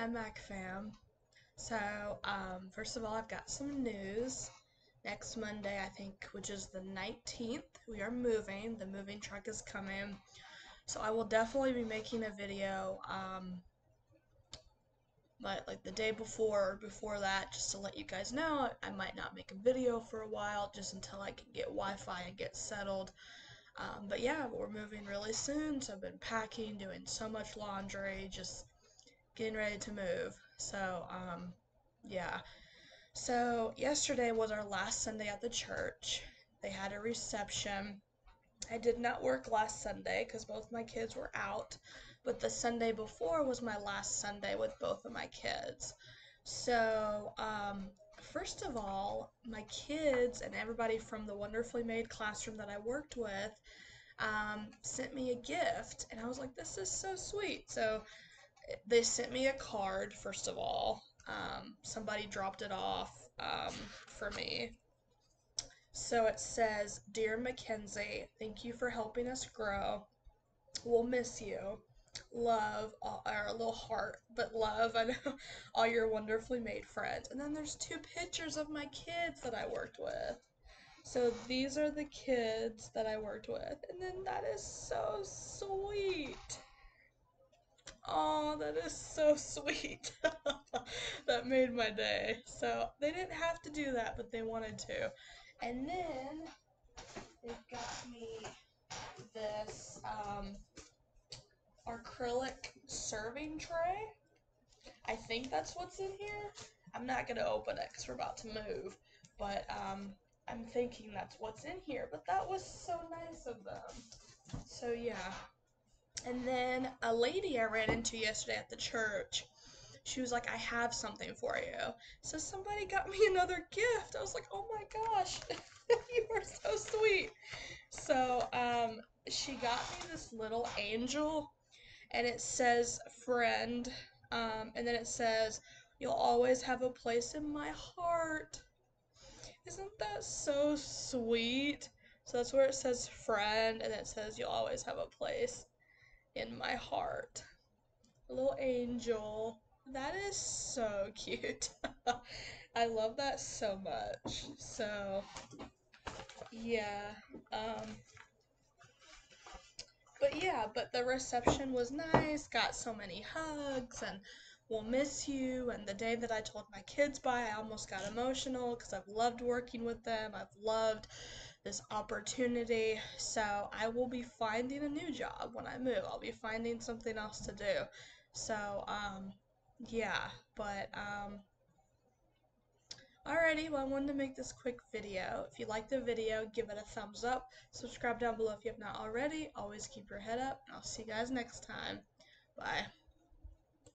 Hi, Mack fam. So, um, first of all, I've got some news. Next Monday, I think, which is the 19th, we are moving. The moving truck is coming. So, I will definitely be making a video, um, but like the day before or before that, just to let you guys know, I might not make a video for a while just until I can get Wi Fi and get settled. Um, but yeah, we're moving really soon, so I've been packing, doing so much laundry, just getting ready to move. So, um, yeah. So, yesterday was our last Sunday at the church. They had a reception. I did not work last Sunday because both my kids were out, but the Sunday before was my last Sunday with both of my kids. So, um, first of all, my kids and everybody from the Wonderfully Made classroom that I worked with um, sent me a gift, and I was like, this is so sweet. So, they sent me a card first of all. Um, somebody dropped it off um, for me. So it says, Dear Mackenzie, thank you for helping us grow. We'll miss you. Love, a little heart, but love, I know, all your wonderfully made friends. And then there's two pictures of my kids that I worked with. So these are the kids that I worked with. And then that is so sweet. Oh, that is so sweet. that made my day. So they didn't have to do that, but they wanted to. And then they got me this um, acrylic serving tray. I think that's what's in here. I'm not gonna open it because we're about to move, but um, I'm thinking that's what's in here. But that was so nice of them. So yeah. And then a lady I ran into yesterday at the church, she was like, I have something for you. So somebody got me another gift. I was like, oh my gosh, you are so sweet. So um, she got me this little angel, and it says friend, um, and then it says, you'll always have a place in my heart. Isn't that so sweet? So that's where it says friend, and it says you'll always have a place in my heart. Little angel. That is so cute. I love that so much. So, yeah. Um, but yeah, but the reception was nice. Got so many hugs and we'll miss you. And the day that I told my kids bye, I almost got emotional because I've loved working with them. I've loved this opportunity. So I will be finding a new job when I move. I'll be finding something else to do. So, um, yeah, but, um, Alrighty, well I wanted to make this quick video. If you liked the video, give it a thumbs up. Subscribe down below if you have not already. Always keep your head up, and I'll see you guys next time. Bye.